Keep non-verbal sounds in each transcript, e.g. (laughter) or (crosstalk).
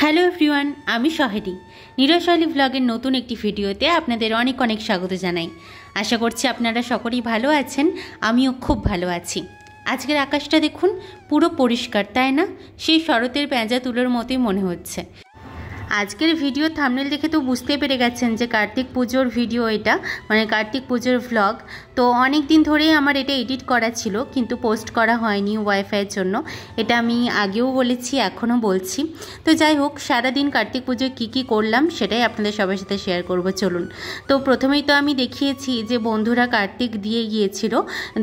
Hello everyone, আমি সহেলি নিরশৈলী ব্লগের নতুন একটি ভিডিওতে আপনাদের অনেক অনেক স্বাগত জানাই। আশা করছি আপনারা সকলেই ভালো আছেন, আমিও খুব ভালো আছি। আজকের আকাশটা দেখুন পুরো পরিষ্কার, তাই না? সেই শরতের পেঁজা তুলোর মতোই মনে হচ্ছে। আজকের ভিডিও থামনেল দেখে তো বুঝতে পেরে গেছেন যে কার্তিক পুজোর ভিডিও এটা মানে কার্তিক পুজোর ভ্লগ তো অনেক দিন ধরেই আমার এটা এডিট করা ছিল, কিন্তু পোস্ট করা হয়নি ওয়াইফাইয়ের জন্য। এটা আমি আগেও বলেছি, এখনও বলছি। তো যাই হোক, সারাদিন কার্তিক পুজোয় কী কী করলাম সেটাই আপনাদের সবার সাথে শেয়ার করব, চলুন। তো প্রথমেই তো আমি দেখিয়েছি যে বন্ধুরা কার্তিক দিয়ে গিয়েছিল,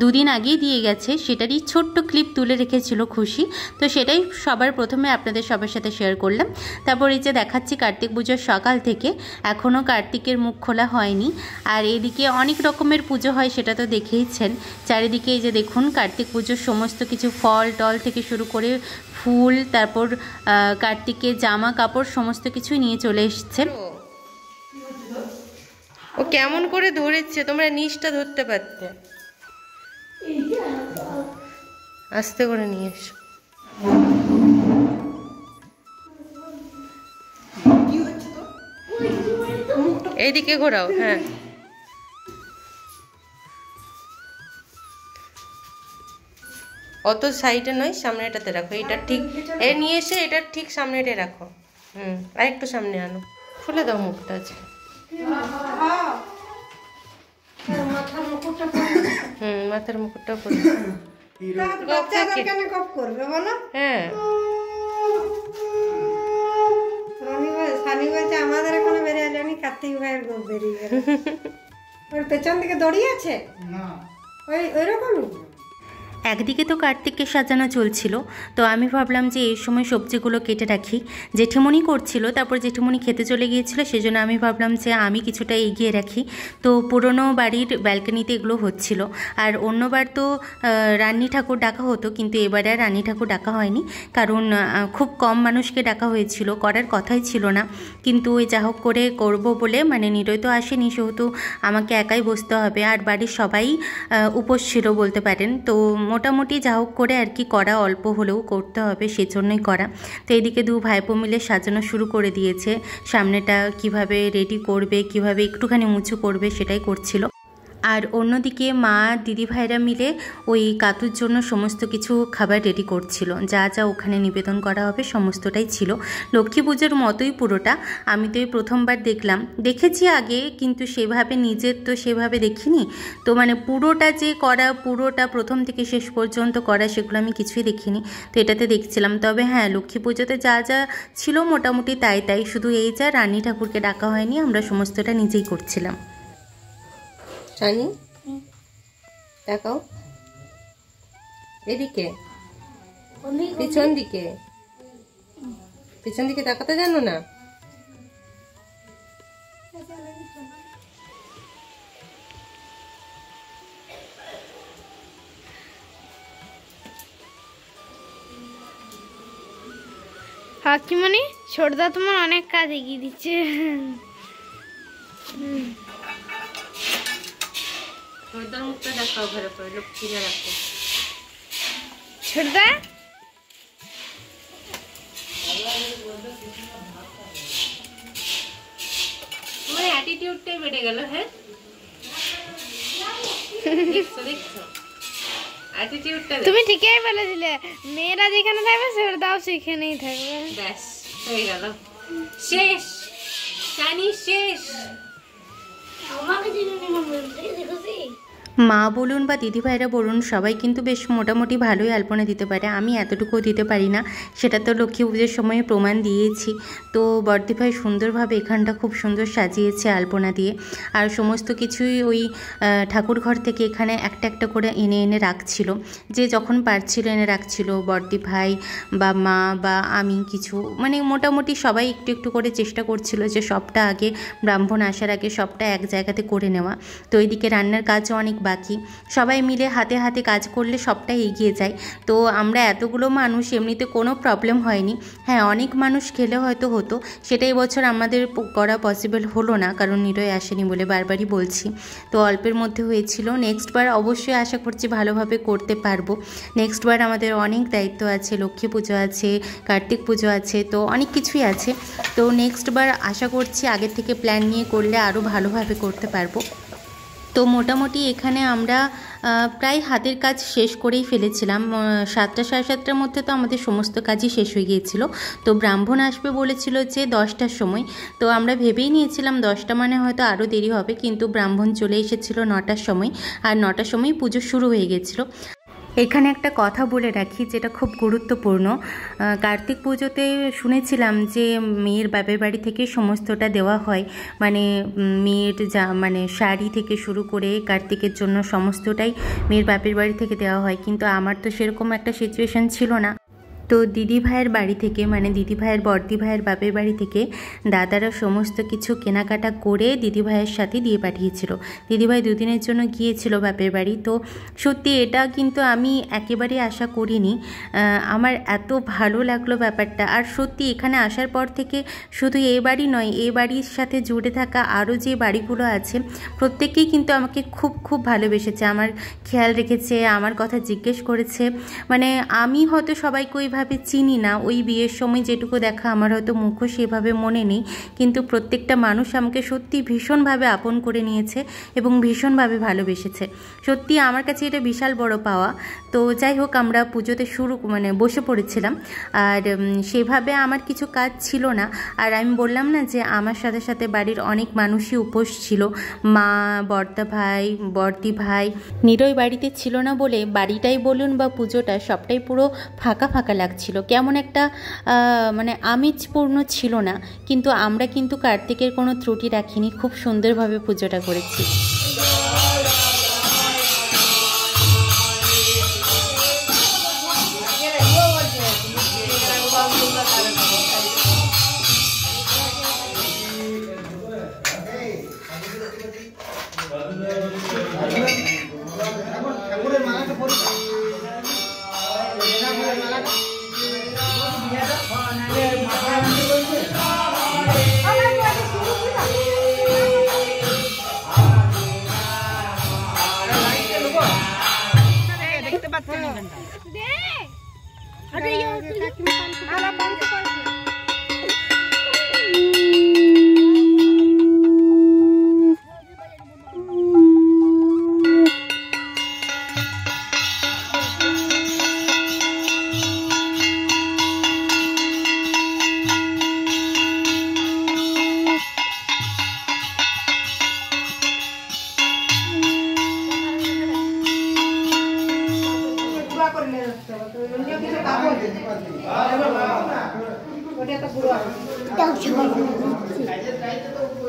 দুদিন আগেই দিয়ে গেছে, সেটারই ছোট্ট ক্লিপ তুলে রেখেছিল খুশি। তো সেটাই সবার প্রথমে আপনাদের সবার সাথে শেয়ার করলাম। তারপর এই যে দেখাচ্ছি কার্তিক পুজোর সকাল থেকে। এখনও কার্তিকের মুখ খোলা হয়নি। আর এদিকে অনেক রকমের পুজো হয়, সেটা তো দেখেইছেন। চারিদিকে এই যে দেখুন, কার্তিক পুজোর সমস্ত কিছু ফল, টল থেকে শুরু করে ফুল, তারপর কার্তিকের জামা কাপড়, সমস্ত কিছুই নিয়ে চলে এসেছেন। ও কেমন করে ধরেছে, তোমরা নিচটা ধরতে পারতে। আস্তে করে নিয়ে এসো। এইদিকে ঘোরাও হ্যাঁ। অত সাইডে নয় সামনেটাতে রাখো এটা ঠিক। এ নিয়ে এসে এটা ঠিক সামনেটা রাখো। হুম আর একটু সামনে আনো। খুলে দাও মুখটা আছে হুম মাথার মুকুটটা পরে। হ্যাঁ। কার্তিক ভাইয়ের গোপ বেরিয়ে গেল (laughs) ওর পেছন দিকে দড়ি আছে? না। ওই রকমই একদিকে তো কার্তিককে সাজানো চলছিল, তো আমি ভাবলাম যে এই সময় সবজিগুলো কেটে রাখি। জেঠিমণি করছিল, তারপর জেঠিমণি খেতে চলে গিয়েছিল, সেজন্য আমি ভাবলাম যে আমি কিছুটা এগিয়ে রাখি। তো পুরনো বাড়ির ব্যালকনিতে এগুলো হচ্ছিল। আর অন্যবার তো রান্নি ঠাকুর ডাকা হতো, কিন্তু এবারে আর রান্নি ঠাকুর ডাকা হয়নি, কারণ খুব কম মানুষকে ডাকা হয়েছিল, করার কথাই ছিল না। কিন্তু ওই যা হোক করে করব বলে মানে নিরয় তো আসেনি, সেহেতু আমাকে একাই বসতে হবে। আর বাড়ির সবাই উপোস ছিল বলতে পারেন। তো মোটামুটি যা হোক করে আর কি করা অল্প হলেও করতে হবে, সেজন্যই করা। তো এদিকে দু ভাইপো মিলে সাজানো শুরু করে দিয়েছে। সামনেটা কীভাবে রেডি করবে, কীভাবে একটুখানি উঁচু করবে সেটাই করছিল। আর অন্যদিকে মা দিদি ভাইরা মিলে ওই কাতুর জন্য সমস্ত কিছু খাবার রেডি করছিল। যা যা ওখানে নিবেদন করা হবে সমস্তটাই ছিল। লক্ষ্মী পুজোর মতোই পুরোটা। আমি তো এই প্রথমবার দেখলাম। দেখেছি আগে, কিন্তু সেভাবে নিজের তো সেভাবে দেখিনি। তো মানে পুরোটা যে করা, পুরোটা প্রথম থেকে শেষ পর্যন্ত করা, সেগুলো আমি কিছুই দেখিনি। তো এটাতে দেখছিলাম। তবে হ্যাঁ লক্ষ্মী পুজোতে যা যা ছিল মোটামুটি তাই তাই। শুধু এই যা রানী ঠাকুরকে ডাকা হয়নি, আমরা সমস্তটা নিজেই করছিলাম। সানি? দেখাও এদিকে। পিছন দিকে। পিছন দিকে তাকাতে জানো না? কাকিমণি ছোটদা তোমার অনেক কাজ এগিয়ে দিচ্ছে। তোর মুখটা দেখাও ঘরে পরে লক্ষ্মীরা রাখো ছোটদা তোমার অ্যাটিটিউডটাই বেড়ে গেল হ্যাঁ দেখছ দেখছ অ্যাটিটিউডটা তুমি ঠিকই বলেছিলে মেয়েরা যেখানে থাকবে ছোটদাও সেখানেই থাকবে ব্যাস হয়ে গেল শেষ সানি শেষ মা বলুন বা দিদিভাইরা বলুন, সবাই কিন্তু বেশ মোটামুটি ভালোই আলপনা দিতে পারে। আমি এতটুকুও দিতে পারি না। সেটা তো লক্ষ্মী পুজোর সময় প্রমাণ দিয়েছি। তো বর্দিভাই সুন্দরভাবে এখানটা খুব সুন্দর সাজিয়েছে আলপনা দিয়ে। আর সমস্ত কিছুই ওই ঠাকুর ঘর থেকে এখানে একটা একটা করে এনে এনে রাখছিল। যে যখন পারছিল এনে রাখছিল, বর্দি ভাই বা মা বা আমি কিছু মানে মোটামুটি সবাই একটু একটু করে চেষ্টা করছিল যে সবটা আগে, ব্রাহ্মণ আসার আগে সবটা এক জায়গাতে করে নেওয়া। তো এইদিকে রান্নার কাজও অনেক বাকি। সবাই মিলে হাতে হাতে কাজ করলে সবটাই এগিয়ে যায়। তো আমরা এতগুলো মানুষ, এমনিতে কোনো প্রবলেম হয়নি। হ্যাঁ অনেক মানুষ খেলে হয়তো হতো। সেটা বছর আমাদের করা পসিবল হলো না, কারণ নিরয় আসেনি বলে বারবারই বলছি। তো অল্পের মধ্যে হয়েছিল। নেক্সট বার অবশ্যই আশা করছি ভালোভাবে করতে পারব। নেক্সট বার আমাদের অনেক দায়িত্ব আছে। লক্ষ্মী পুজো আছে, কার্তিক পুজো আছে, তো অনেক কিছুই আছে। তো নেক্সট বার আশা করছি আগের থেকে প্ল্যান নিয়ে করলে আরও ভালোভাবে করতে পারব। তো মোটামুটি এখানে আমরা প্রায় হাতের কাজ শেষ করেই ফেলেছিলাম। সাতটা সাড়ে সাতটার মধ্যে তো আমাদের সমস্ত কাজই শেষ হয়ে গিয়েছিল। তো ব্রাহ্মণ আসবে বলেছিল যে দশটার সময়। তো আমরা ভেবেই নিয়েছিলাম দশটা মানে হয়তো আরও দেরি হবে, কিন্তু ব্রাহ্মণ চলে এসেছিল নটার সময়। আর নটার সময় পুজো শুরু হয়ে গেছিল এখানে একটা কথা বলে রাখি যেটা খুব গুরুত্বপূর্ণ। কার্তিক পুজোতে শুনেছিলাম যে মেয়ের বাপের বাড়ি থেকে সমস্তটা দেওয়া হয়। মানে মেয়ের যা মানে শাড়ি থেকে শুরু করে কার্তিকের জন্য সমস্তটাই মেয়ের বাপের বাড়ি থেকে দেওয়া হয়। কিন্তু আমার তো সেরকম একটা সিচুয়েশান ছিল না। তো দিদি ভাইয়ের বাড়ি থেকে মানে দিদি ভাইয়ের বর্দি ভাইয়ের বাপের বাড়ি থেকে দাদারা সমস্ত কিছু কেনাকাটা করে দিদি ভাইয়ের সাথে দিয়ে পাঠিয়েছিল। দিদি ভাই দুদিনের জন্য গিয়েছিল বাপের বাড়ি। তো সত্যি এটা কিন্তু আমি একেবারেই আশা করিনি। আমার এত ভালো লাগল ব্যাপারটা। আর সত্যি এখানে আসার পর থেকে শুধু এই বাড়ি নয় এই বাড়ির সাথে জুড়ে থাকা আরও যে বাড়িগুলো আছে, প্রত্যেকেই কিন্তু আমাকে খুব খুব ভালোবেসেছে। আমার খেয়াল রেখেছে, আমার কথা জিজ্ঞেস করেছে। মানে আমি হয়তো সবাইকে ওইভাবে চিনি না। ওই বিয়ের সময় যেটুকু দেখা আমার হয়তো মুখও সেভাবে মনে নেই। কিন্তু প্রত্যেকটা মানুষ আমাকে সত্যি ভীষণভাবে আপন করে নিয়েছে এবং ভীষণভাবে ভালোবেসেছে। সত্যি আমার কাছে এটা বিশাল বড় পাওয়া। তো যাই হোক, আমরা পুজোতে শুরু মানে বসে পড়েছিলাম। আর সেভাবে আমার কিছু কাজ ছিল না। আর আমি বললাম না যে আমার সাথে সাথে বাড়ির অনেক মানুষই উপোস ছিল। মা বর্দা ভাই বর্দি ভাই। নিরই বাড়িতে ছিল না বলে বাড়িটাই বলুন বা পুজোটা সবটাই পুরো ফাঁকা ফাঁকা লাগছিল কেমন একটা মানে আমেজপূর্ণ ছিল না কিন্তু আমরা কিন্তু কার্তিকের কোনো ত্রুটি রাখিনি খুব সুন্দরভাবে পুজোটা করেছি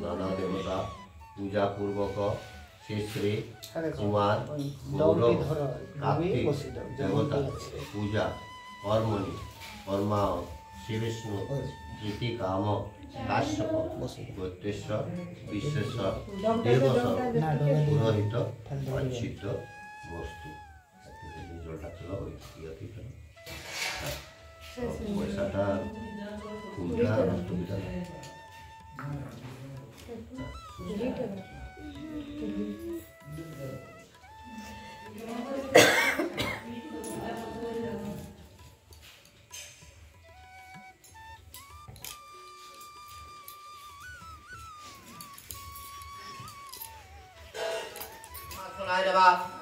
নানা দেবতা পূজাপূর্বক শ্রী শ্রী কুমার গৌরব কার্তিক দেবতা পূজা কর্মণি কর্মাও শ্রী বিষ্ণু ইতি কাম কাশ্যপ গোত্রেশ্বর বিশ্বেশ্বর দেবস্বর পুরোহিত অচ্ছিত বস্তু। জলটা ছিল ওই ইয়েতে ছিল পয়সাটা Жигана.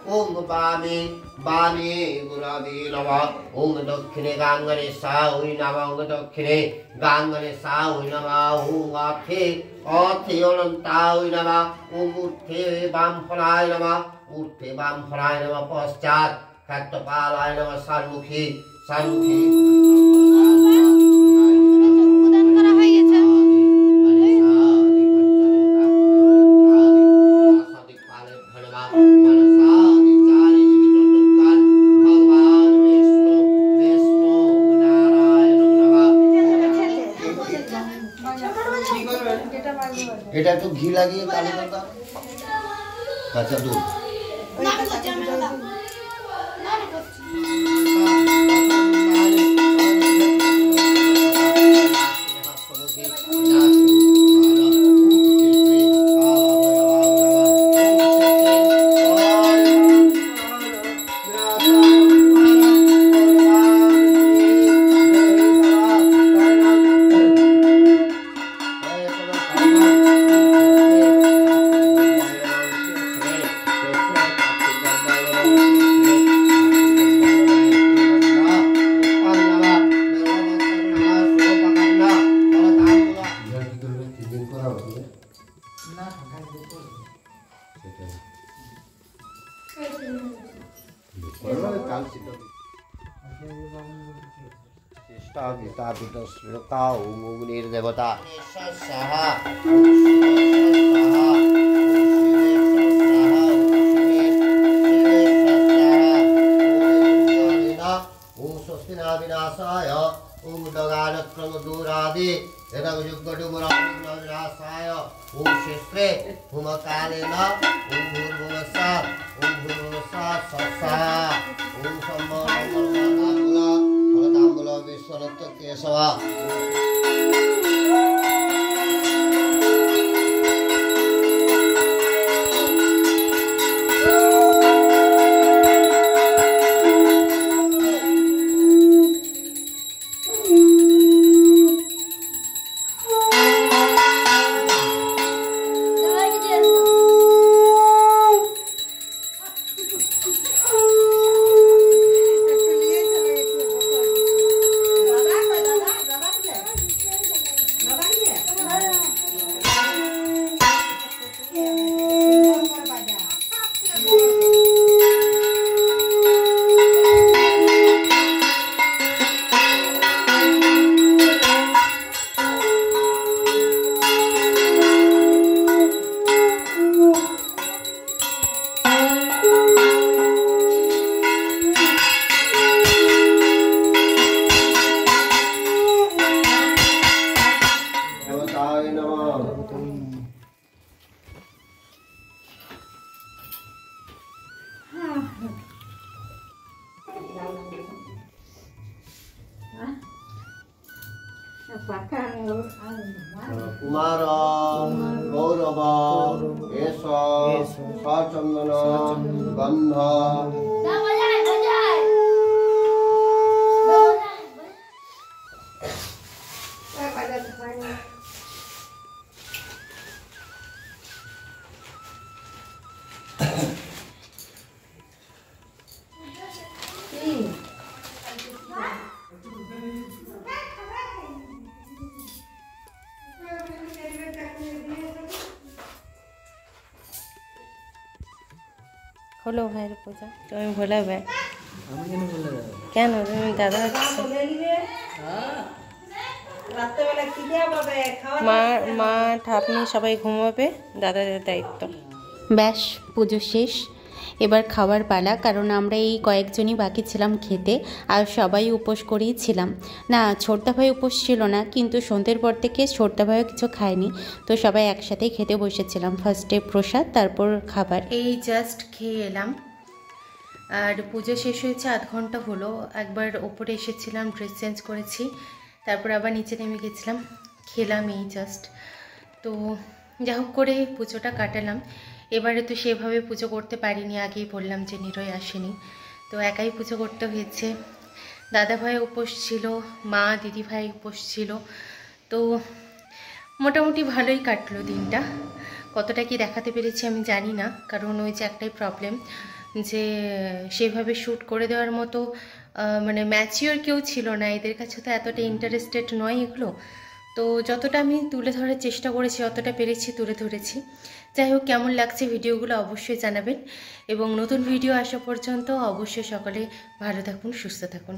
নমঃ ওম বামে বামে গুরাবে নমঃ ওম দক্ষিণে গাঙ্গনে সাউই নমঃ ওম দক্ষিণে গাঙ্গনে সাউই নমঃ ওম অর্থে অর্থে অনন্তাউই নমঃ ওম ঊর্ধ্বে বাম ফলায় নমঃ ঊর্ধ্বে বাম ফলায় নম পশ্চাৎ ক্ষেত্রপালায় নম ষান্মুখী ষান্মুখী এটা একটু ঘি লাগিয়ে কালী দরকার আচ্ছা দুধ चेष्टा ओम ओम अग्निर्देवता ओम ओम ओम ओम भूर्भुवस्सा सम्मान भगताम्बुल विश्वरत्न केशवा গৌরব এস সচন্দন গন্ধ হলো ভাইয়ের পূজা। তুমি ভোলা ভাই। কেন তুমি দাদা হচ্ছে। মা মা ঠাপনি সবাই ঘুমাবে দাদাদের দায়িত্ব। ব্যাস পুজো শেষ। এবার খাবার পালা, কারণ আমরা এই কয়েকজনই বাকি ছিলাম খেতে, আর সবাই উপোস করেই ছিলাম। না ছোট্টা ভাই উপোস ছিল না, কিন্তু সন্ধ্যের পর থেকে ছোট্টা ভাইও কিছু খায়নি। তো সবাই একসাথেই খেতে বসেছিলাম। ফার্স্টে প্রসাদ, তারপর খাবার। এই জাস্ট খেয়ে এলাম। আর পুজো শেষ হয়েছে, আধ ঘণ্টা হলো। একবার ওপরে এসেছিলাম ড্রেস চেঞ্জ করেছি। তারপর আবার নিচে নেমে গেছিলাম। খেলাম এই জাস্ট তো যা হোক করে পুজোটা কাটালাম। এবারে তো সেভাবে পুজো করতে পারিনি, আগেই বললাম যে নিরয় আসেনি। তো একাই পুজো করতে হয়েছে। দাদা ভাই উপোস ছিল, মা দিদি ভাই উপোস ছিল। তো মোটামুটি ভালোই কাটলো দিনটা। কতটা কি দেখাতে পেরেছি আমি জানি না, কারণ ওই যে একটাই প্রবলেম যে সেভাবে শ্যুট করে দেওয়ার মতো মানে ম্যাচিওর কেউ ছিল না। এদের কাছে তো এতটা ইন্টারেস্টেড নয় এগুলো। তো যতটা আমি তুলে ধরার চেষ্টা করেছি, অতটা পেরেছি, তুলে ধরেছি। যাই হোক, কেমন লাগছে ভিডিওগুলো অবশ্যই জানাবেন। এবং নতুন ভিডিও আসা পর্যন্ত অবশ্যই সকলে ভালো থাকুন, সুস্থ থাকুন।